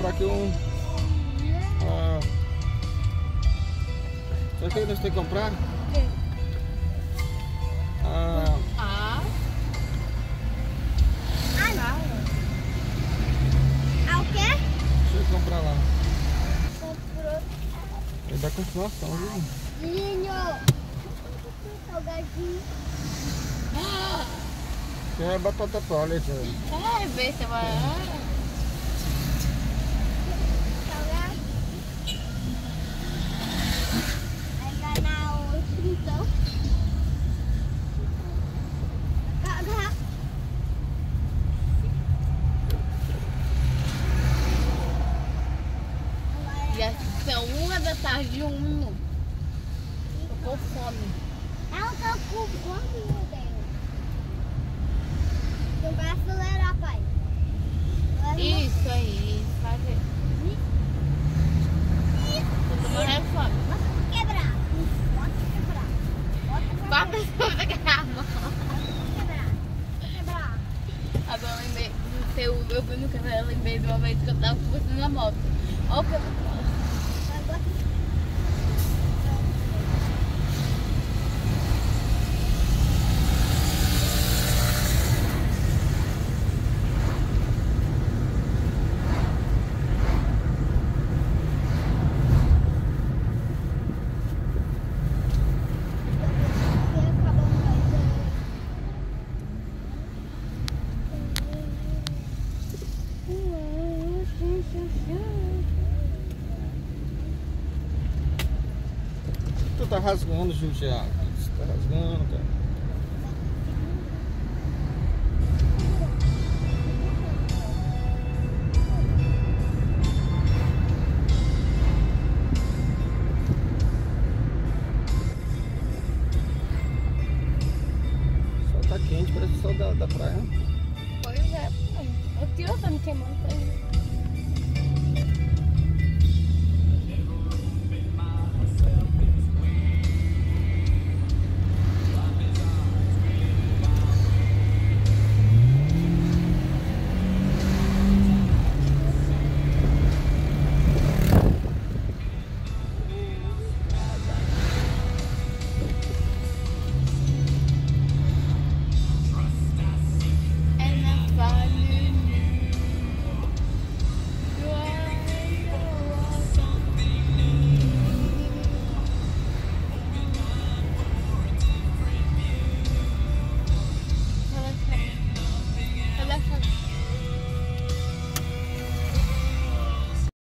comprar aqui um. Sabe o que nós temos que comprar? Ah, Ah, Ah, ah, o quê? deixa eu comprar lá. Comprou. É da continuação, viu? Linho. Salgadinho. Que é batata palha, gente. é, vê se vai. Salgado. Vai ganhar o então. Agora. Já são uma da tarde um. Tô com fome. Ela tá com fome, dele. Então vai acelerar, pai. Vai Isso aí, faz isso. Tô morrendo de fome. Bota quebrar. Bota quebrar. Bota Bota quebrar. quebrar. Agora eu lembrei eu canal, eu lembrei de uma vez que eu tava com você na moto. Olha o que eu Vai, bota. Tu tá rasgando, gente. ah, Você tá rasgando, cara. Sol tá quente, parece o sol da, da praia. Pois é. O tio tá me queimando.